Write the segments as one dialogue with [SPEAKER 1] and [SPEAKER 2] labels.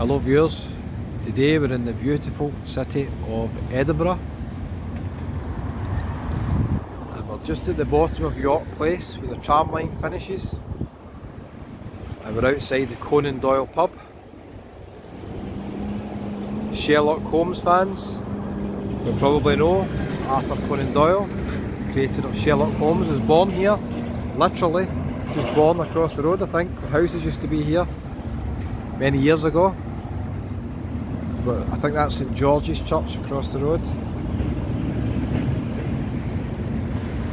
[SPEAKER 1] Hello viewers, today we're in the beautiful city of Edinburgh. And we're just at the bottom of York Place where the tram line finishes. And we're outside the Conan Doyle pub. Sherlock Holmes fans will probably know Arthur Conan Doyle, creator of Sherlock Holmes, was born here, literally just born across the road I think. The houses used to be here many years ago but I think that's St George's Church across the road.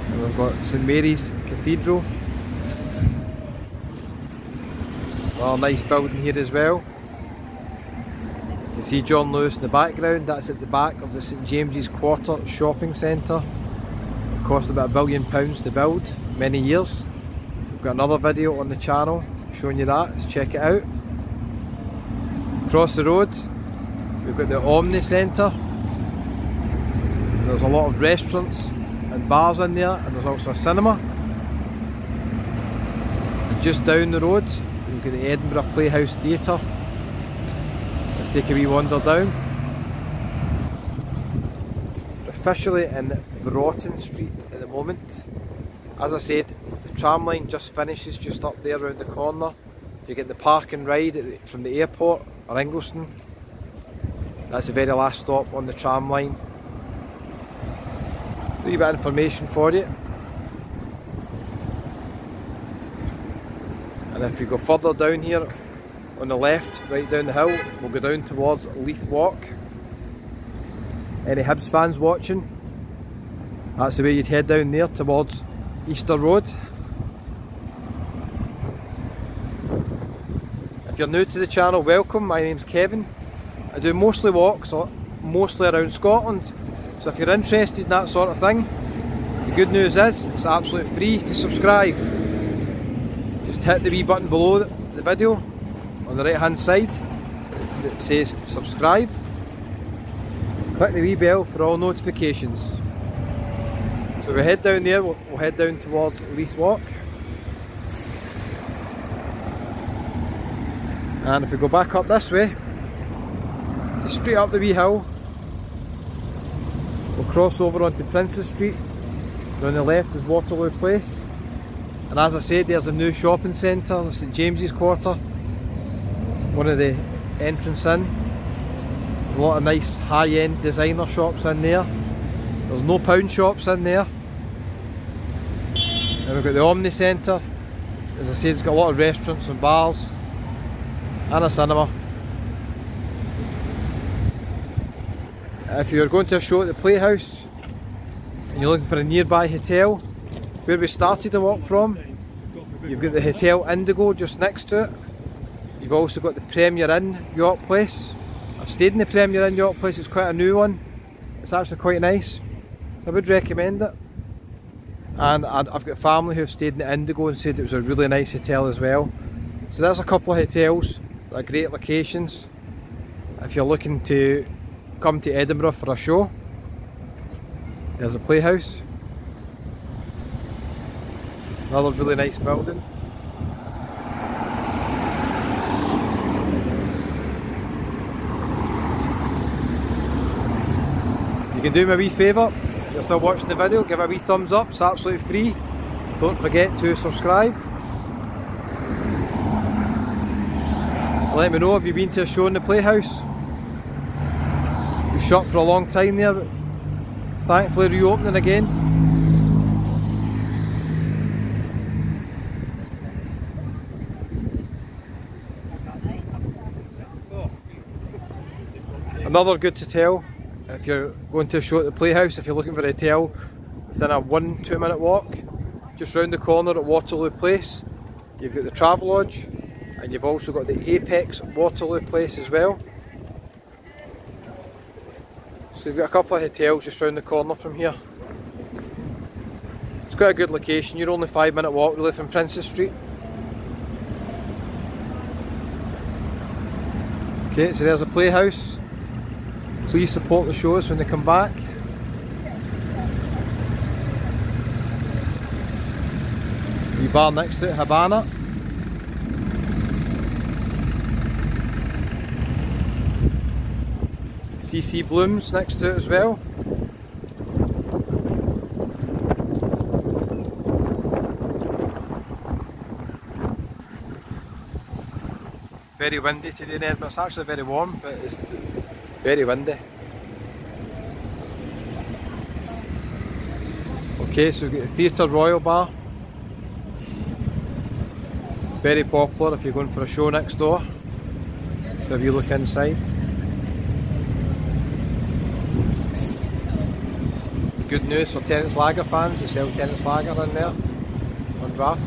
[SPEAKER 1] And we've got St Mary's Cathedral. Well, nice building here as well. You can see John Lewis in the background, that's at the back of the St James's Quarter shopping centre. It cost about a billion pounds to build, many years. We've got another video on the channel showing you that, check it out. Across the road We've got the Omni Centre. There's a lot of restaurants and bars in there and there's also a cinema. And just down the road we've got the Edinburgh Playhouse Theatre. Let's take a wee wander down. Officially in Broughton Street at the moment. As I said, the tram line just finishes just up there around the corner. You get the park and ride from the airport or Ingliston that's the very last stop on the tram line. A wee bit of information for you. And if we go further down here on the left, right down the hill, we'll go down towards Leith Walk. Any Hibs fans watching? That's the way you'd head down there towards Easter Road. If you're new to the channel, welcome. My name's Kevin. I do mostly walks, mostly around Scotland. So if you're interested in that sort of thing, the good news is it's absolutely free to subscribe. Just hit the wee button below the video on the right hand side that says subscribe. Click the wee bell for all notifications. So we head down there, we'll, we'll head down towards Leith Walk. And if we go back up this way, straight up the wee hill. We'll cross over onto Princes Street. And on the left is Waterloo Place. And as I said, there's a new shopping centre, the St James's Quarter. One of the entrance in. A lot of nice high-end designer shops in there. There's no pound shops in there. And we've got the Omni Centre. As I said, it's got a lot of restaurants and bars. And a cinema. If you're going to a show at the Playhouse and you're looking for a nearby hotel, where we started to walk from, you've got the Hotel Indigo just next to it. You've also got the Premier Inn York Place. I've stayed in the Premier Inn York Place, it's quite a new one. It's actually quite nice. I would recommend it. And I've got family who've stayed in the Indigo and said it was a really nice hotel as well. So that's a couple of hotels that are great locations if you're looking to come to Edinburgh for a show. There's a playhouse. Another really nice building. You can do me a wee favour, if you're still watching the video, give a wee thumbs up, it's absolutely free. Don't forget to subscribe. Let me know if you've been to a show in the Playhouse shut for a long time there, but thankfully reopening again. Another good hotel if you're going to a show at the Playhouse, if you're looking for a hotel within a one, two minute walk, just round the corner at Waterloo Place, you've got the Travelodge and you've also got the Apex Waterloo Place as well. So we've got a couple of hotels just round the corner from here. It's quite a good location, you're only five minute walk really from Princes Street. Okay, so there's a playhouse. Please support the shows when they come back. The bar next to it, Havana. CC Blooms next to it as well. Very windy today in but It's actually very warm, but it's very windy. Okay, so we've got the Theatre Royal Bar. Very popular if you're going for a show next door. So if you look inside. Good news for Tennent's Lager fans, they sell Tennent's Lager in there on draft.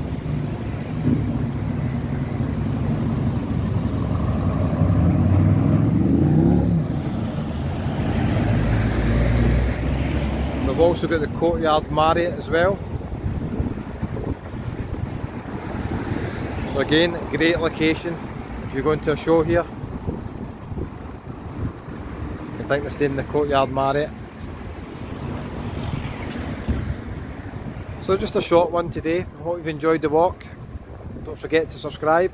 [SPEAKER 1] We've also got the Courtyard Marriott as well. So again, great location if you're going to a show here. I think they're staying in the Courtyard Marriott. So just a short one today. I hope you've enjoyed the walk. Don't forget to subscribe.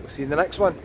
[SPEAKER 1] We'll see you in the next one.